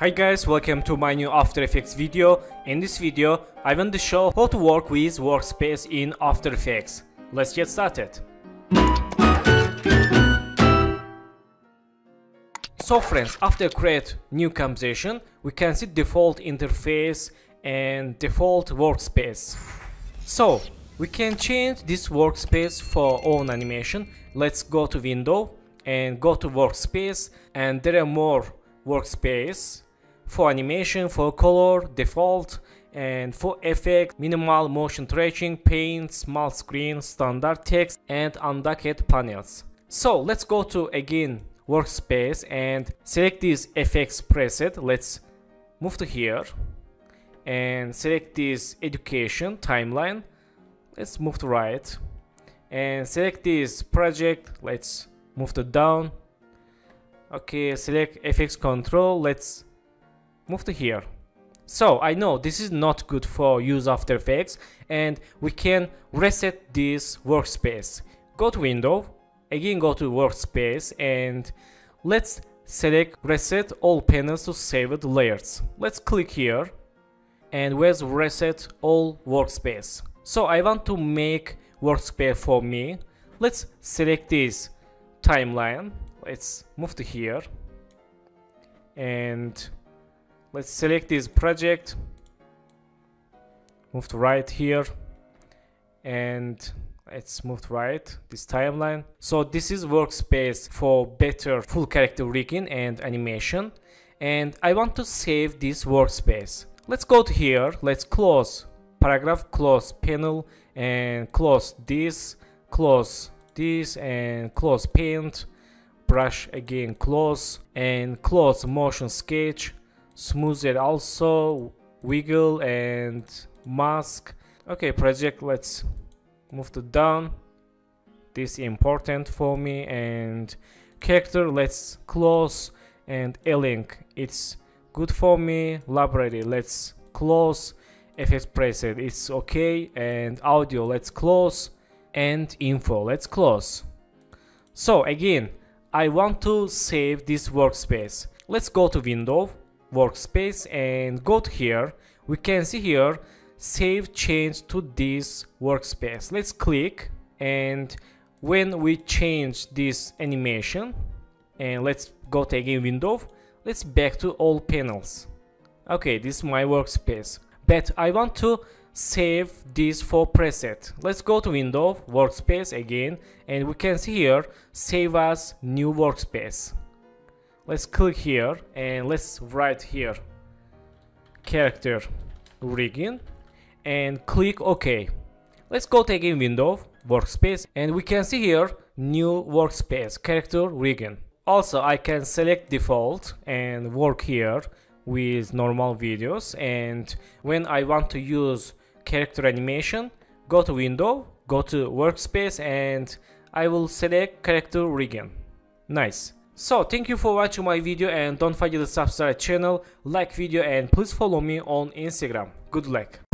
Hi guys, welcome to my new After Effects video. In this video, I want to show how to work with workspace in After Effects. Let's get started. So friends, after create new composition, we can see default interface and default workspace. So we can change this workspace for own animation. Let's go to window and go to workspace and there are more workspace for animation, for color, default, and for effect, minimal motion tracking, paint, small screen, standard text, and undocked panels. So let's go to again workspace and select this FX preset. Let's move to here and select this education timeline. Let's move to right and select this project. Let's move to down. Okay, select FX control. Let's move to here. So I know this is not good for use After Effects and we can reset this workspace. Go to window, again go to workspace and let's select reset all panels to save the layers. Let's click here and where's reset all workspace. So I want to make workspace for me. Let's select this timeline. Let's move to here and let's select this project. Move to right here. And let's move to right this timeline. So this is workspace for better full character rigging and animation. And I want to save this workspace. Let's go to here. Let's close paragraph close panel and close this close this and close paint. Brush again close and close motion sketch smooth it. Also wiggle and mask. Okay project let's move to down. This important for me. And character let's close and align. It's good for me. Library let's close. Fx preset it's okay. And audio let's close. And info let's close. So again i want to save this workspace. Let's go to window workspace and go to here. We can see here save change to this workspace. Let's click and when we change this animation and let's go to again window. Let's back to all panels. Okay this is my workspace. But I want to save this for preset. Let's go to window workspace again and we can see here save as new workspace let's click here and let's write here character rigging and click OK. Let's go to again window, workspace and we can see here new workspace, character rigging. Also I can select default and work here with normal videos and when I want to use character animation go to window, go to workspace and I will select character rigging. Nice. So thank you for watching my video and don't forget to subscribe channel, like video and please follow me on Instagram. Good luck.